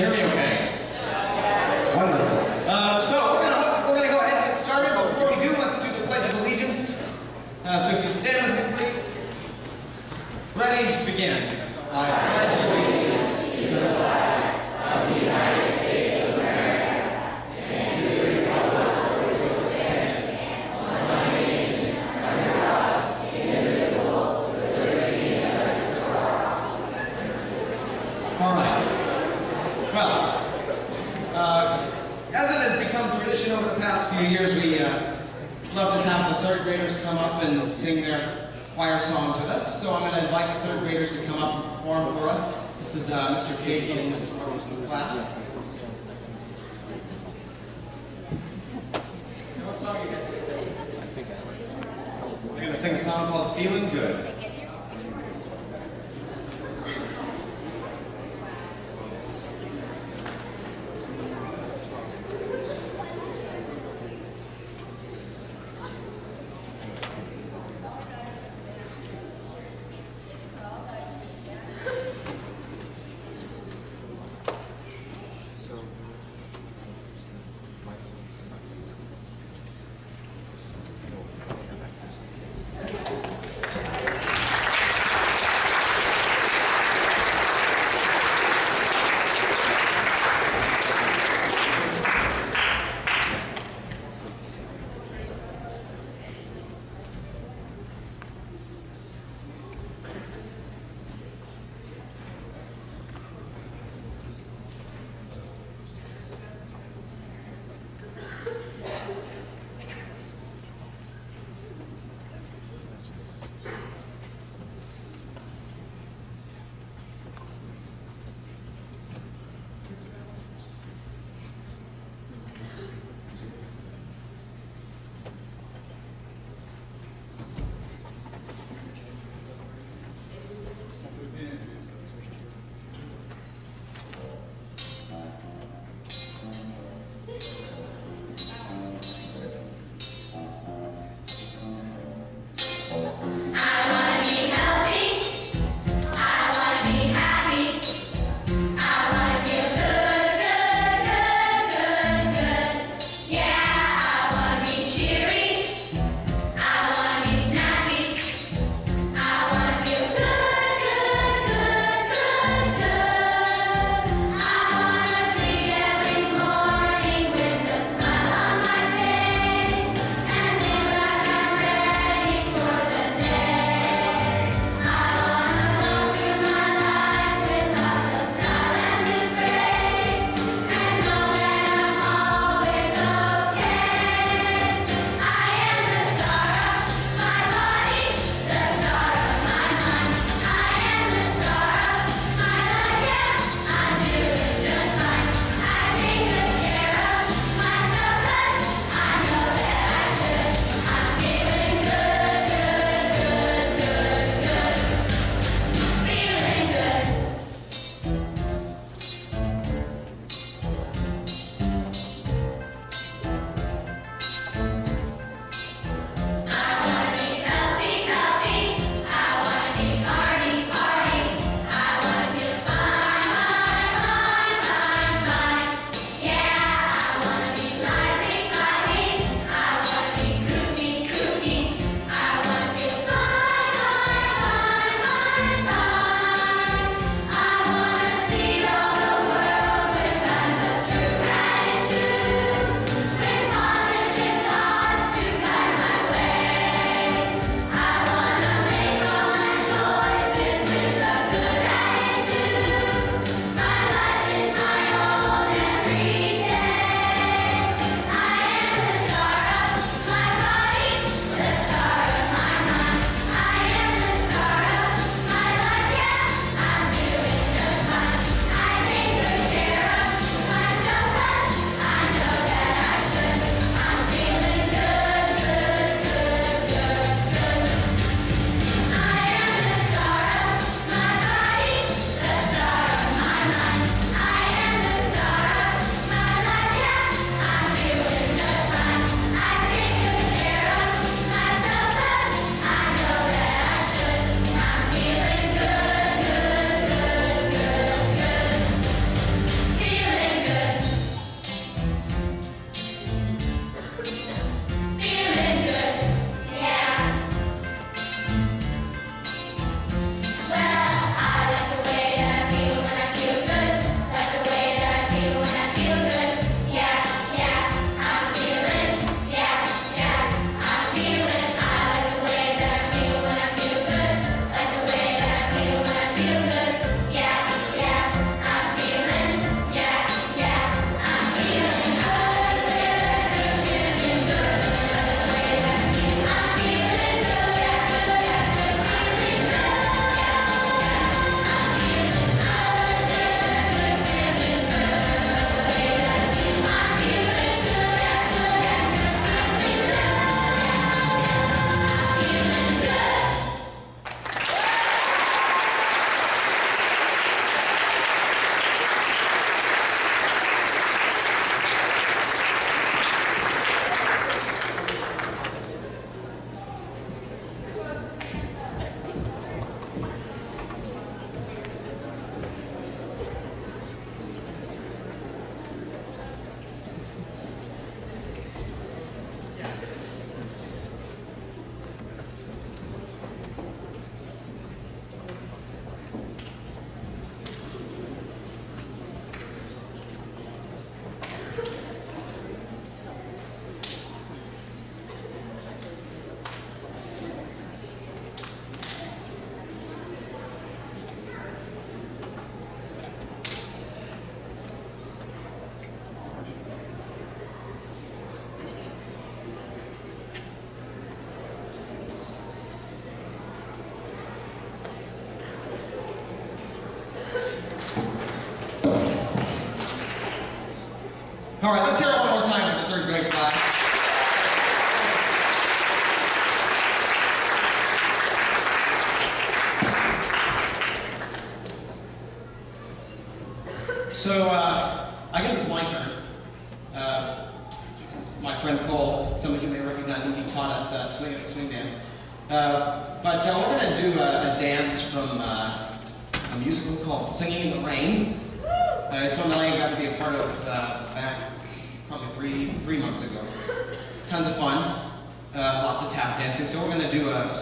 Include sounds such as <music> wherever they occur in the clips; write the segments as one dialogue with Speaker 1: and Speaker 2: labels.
Speaker 1: Hear me okay? Wonderful. Uh, so we're gonna, we're gonna go ahead and get started. Before we do, let's do the Pledge of Allegiance. Uh, so if you'd stand with me, please. Ready, begin. I pledge allegiance All right. Well, uh, as it has become tradition over the past few years, we uh, love to have the third graders come up and sing their choir songs with us. So I'm going to invite the third graders to come up and perform for us. This is uh, Mr. Cady and Mrs. Rosen's class. What song are you guys gonna sing? We're going to sing a song called Feeling Good.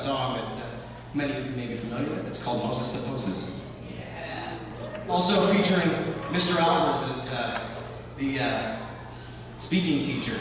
Speaker 2: song that uh, many of you may be familiar with. It's called Moses Supposes. Yeah. Also featuring Mr. Albers as uh, the uh, speaking teacher.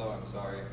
Speaker 3: Slow, I'm sorry.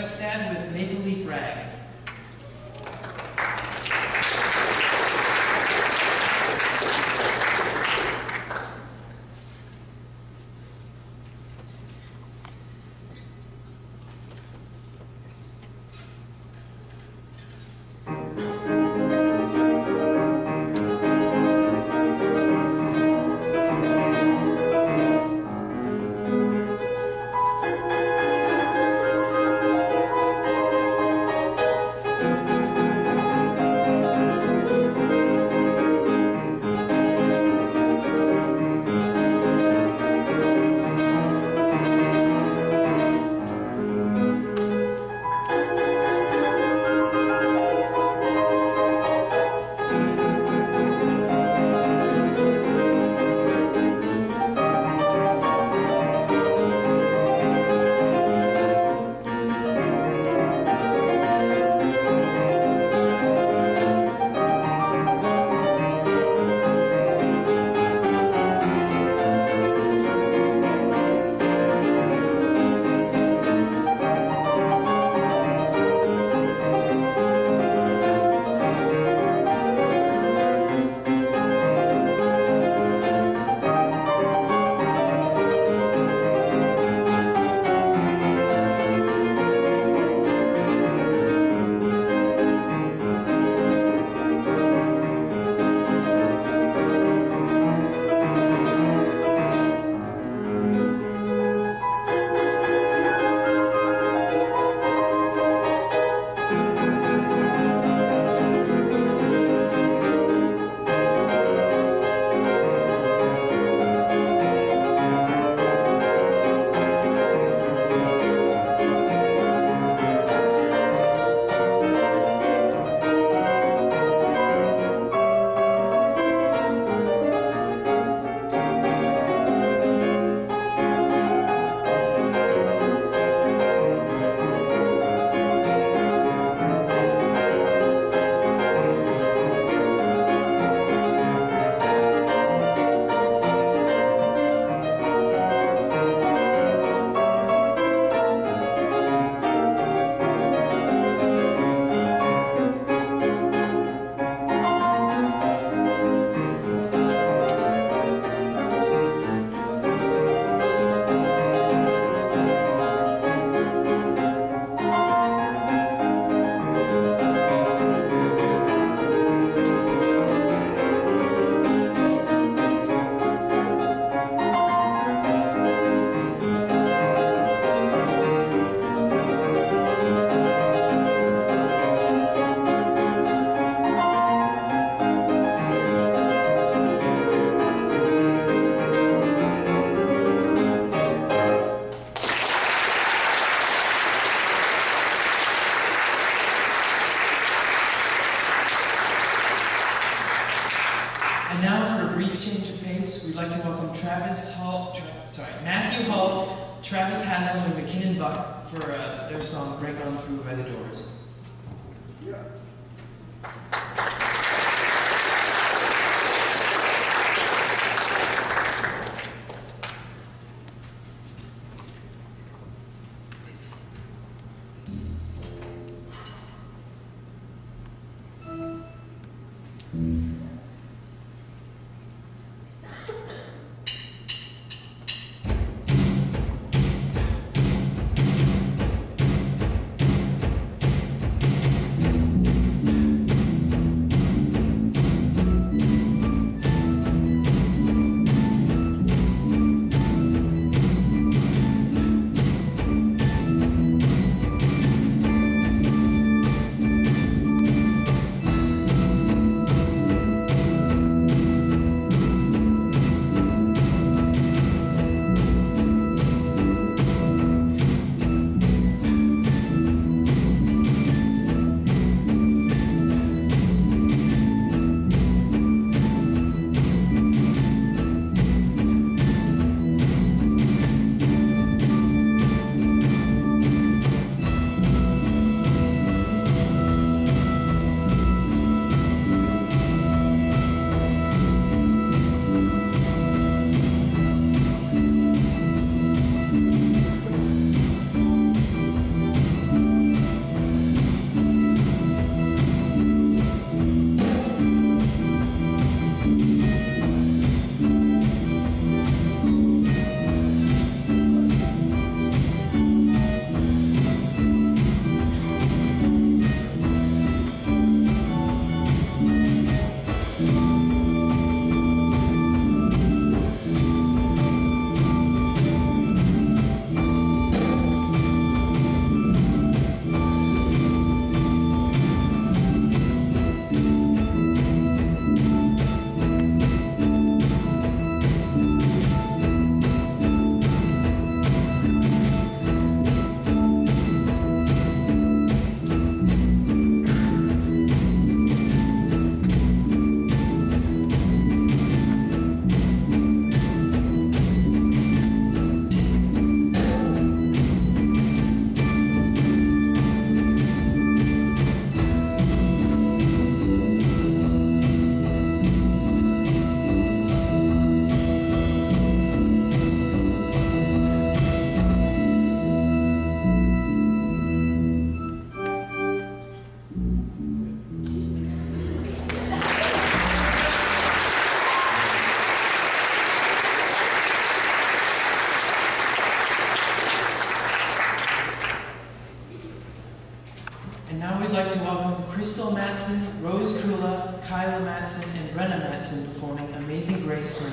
Speaker 4: Questad with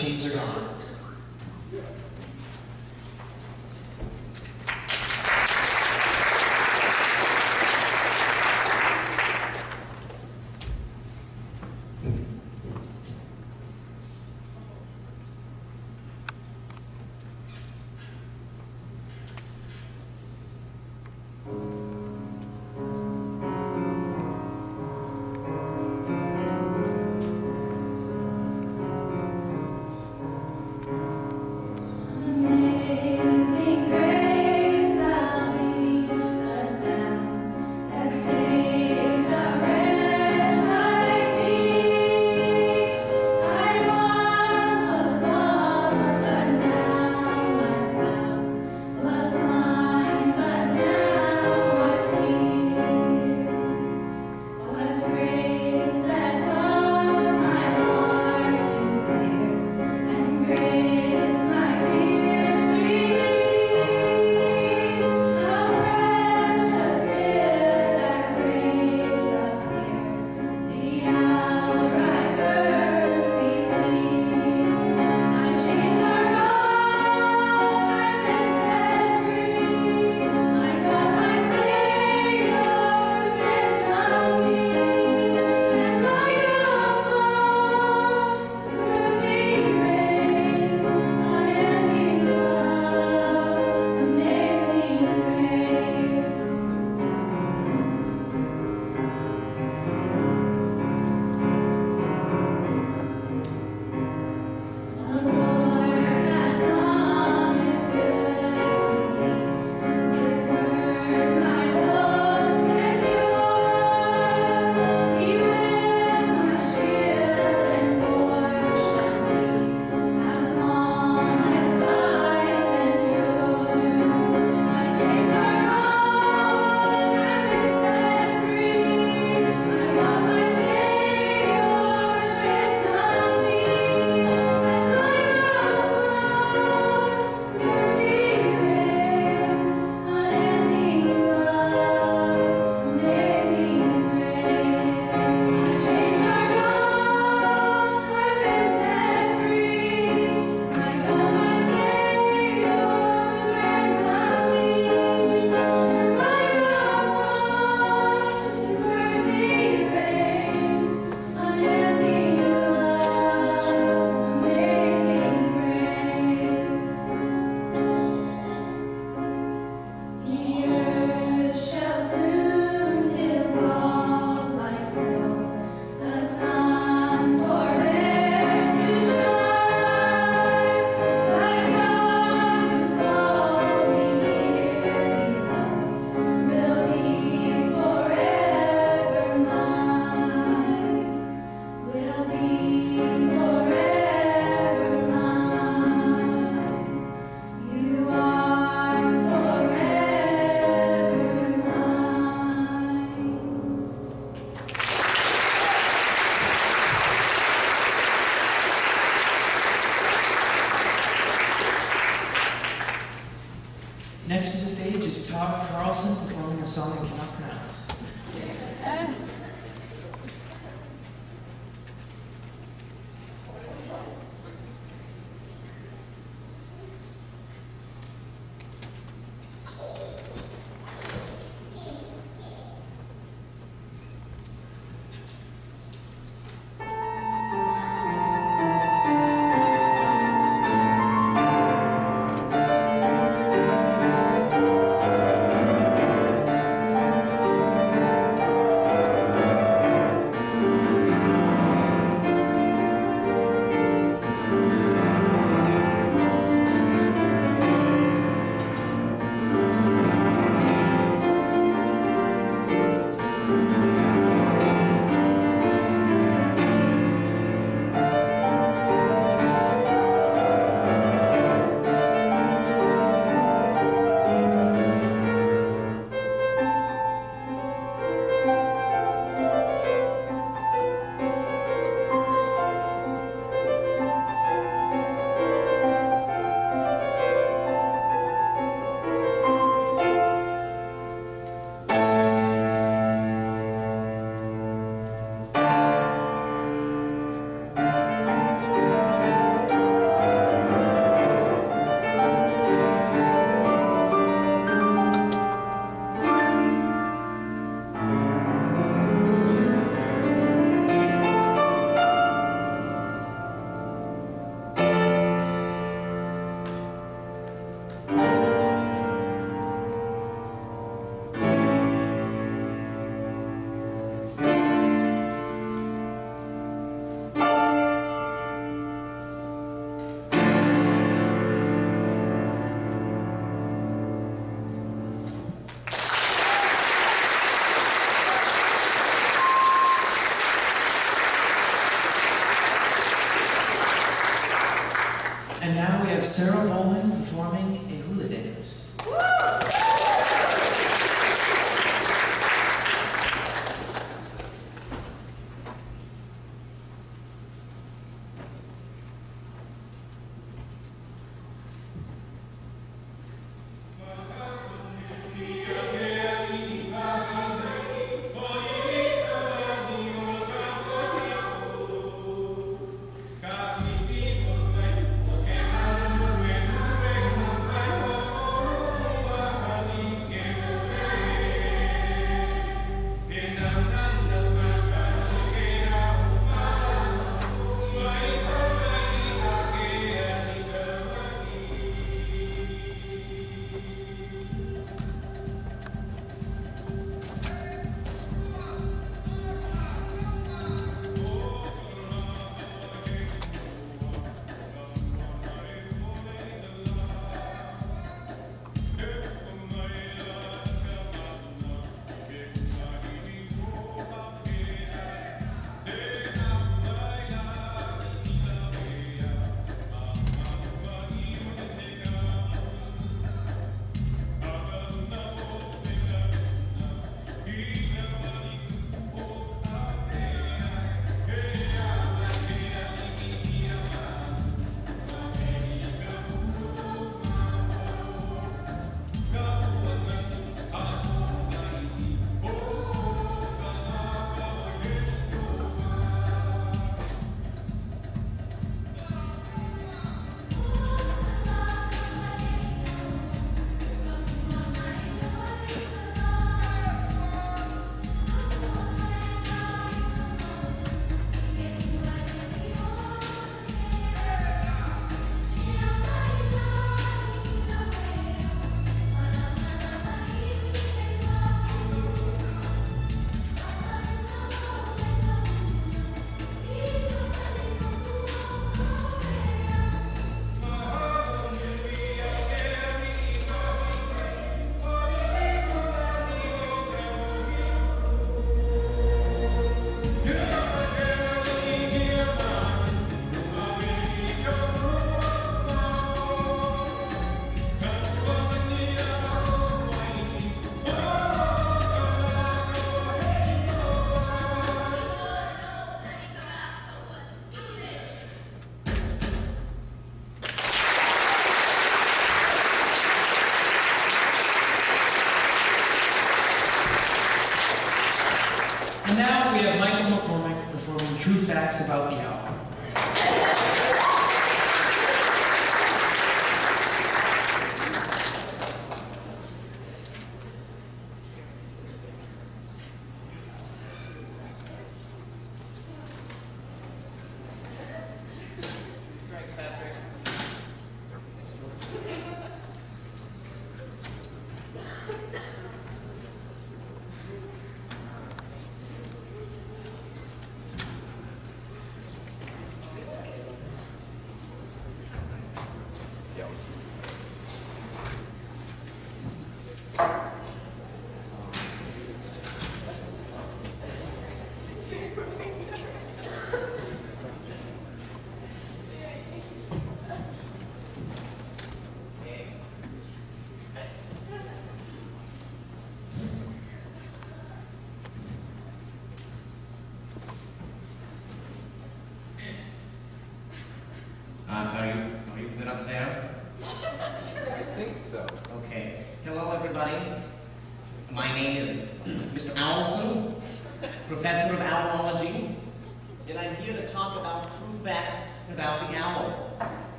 Speaker 5: Chains Are Gone.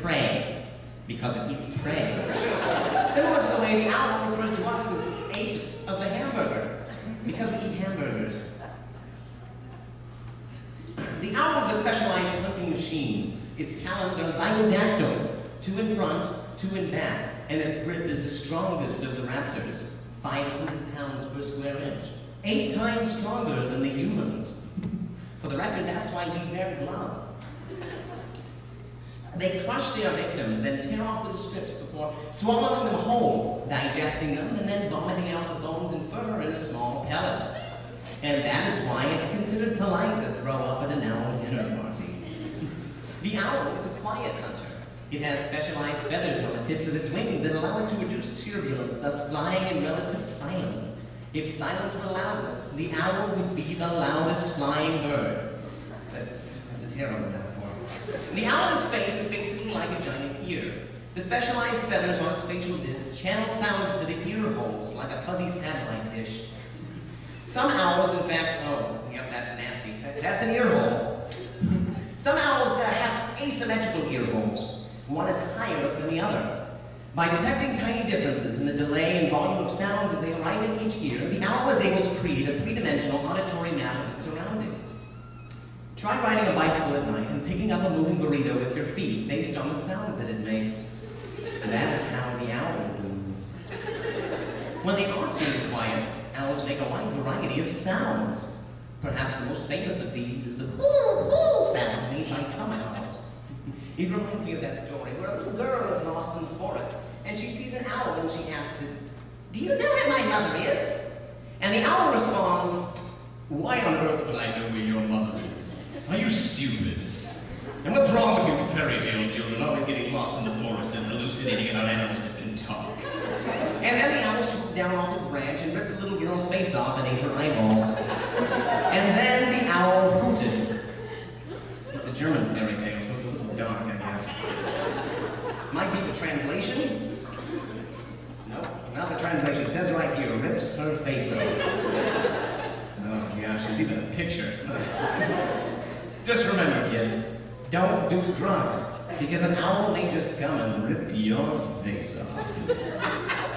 Speaker 1: Prey, because it eats prey. <laughs> Similar to the way the owl refers to us as apes of the hamburger, because we eat hamburgers. The owl is a specialized hunting machine. Its talons are zygodactyl, two in front, two in back, and its grip is the strongest of the raptors, 500 pounds per square inch, eight times stronger than the humans. For the record, that's why we wear gloves. They crush their victims, then tear off little strips before swallowing them whole, digesting them, and then vomiting out the bones and fur in a small pellet. And that is why it's considered polite to throw up at an owl dinner party. The owl is a quiet hunter. It has specialized feathers on the tips of its wings that allow it to reduce turbulence, thus flying in relative silence. If silence were loudness, the owl would be the loudest flying bird. That- That's a terrible metaphor. The owl's face is basically like a giant ear. The specialized feathers on its facial disc channel sound to the ear holes like a fuzzy satellite dish. Some owls, in fact, oh, yep, that's nasty. That's an ear hole. Some owls have asymmetrical ear holes. One is higher than the other. By detecting tiny differences in the delay and volume of sound as they arrive in each ear, the owl is able to create a three-dimensional auditory map of its surroundings. Try riding a bicycle at night and picking up a moving burrito with your feet based on the sound that it makes. That is how the owl do. When they aren't being quiet, owls make a wide variety of sounds. Perhaps the most famous of these is the hoo hoo sound made by some owls. It reminds me of that story where a little girl is lost in the forest and she sees an owl and she asks it, Do you know where my mother is? And the owl responds, Why on earth would I know where your mother is? Are you stupid? And what's wrong with you fairy tale children always getting lost in the forest and hallucinating about animals that can talk? And then the owl swooped down off his branch and ripped the little girl's face off and ate her eyeballs. And then the owl hooted. It's a German fairy tale, so it's a little dark, I guess. Might be the translation? No, not the translation.
Speaker 5: It says right here, rips her face off. Oh gosh, there's even a picture. Just remember, kids, don't do drugs, because an owl may just come and rip your face off. <laughs>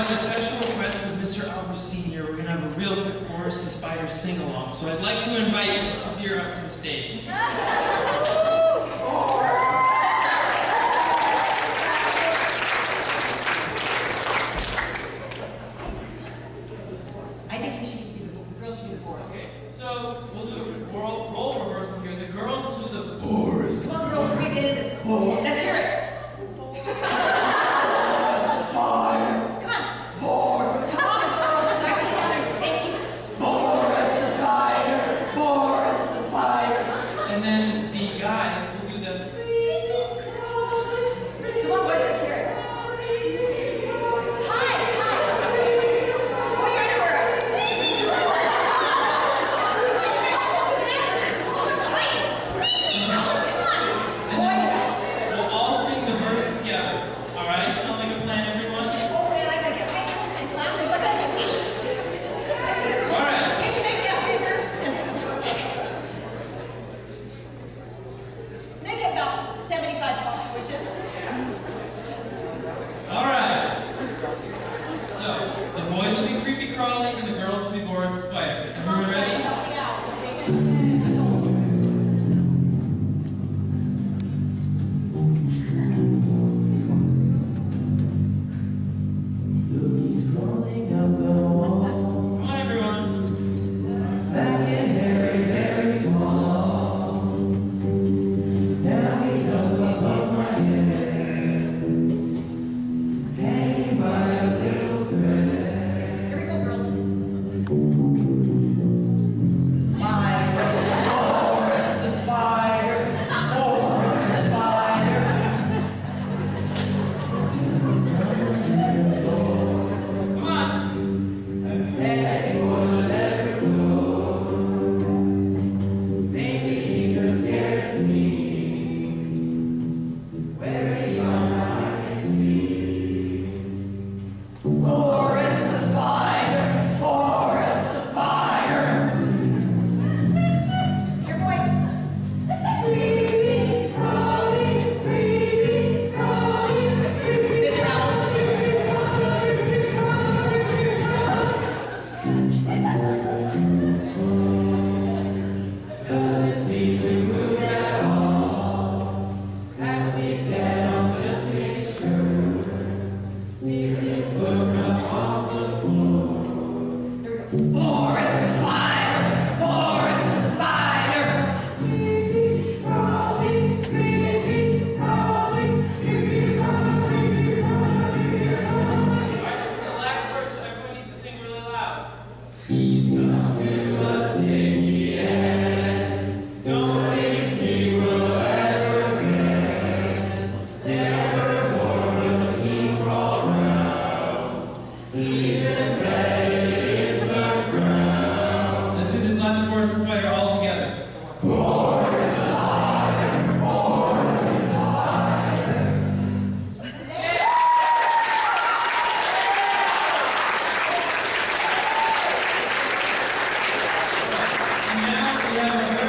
Speaker 6: with the
Speaker 7: special request of Mr. Albert Sr., we're going to have a real quick Boris the Spider sing-along. So I'd like to invite Miss Spear up to the stage. <laughs>
Speaker 1: gentlemen.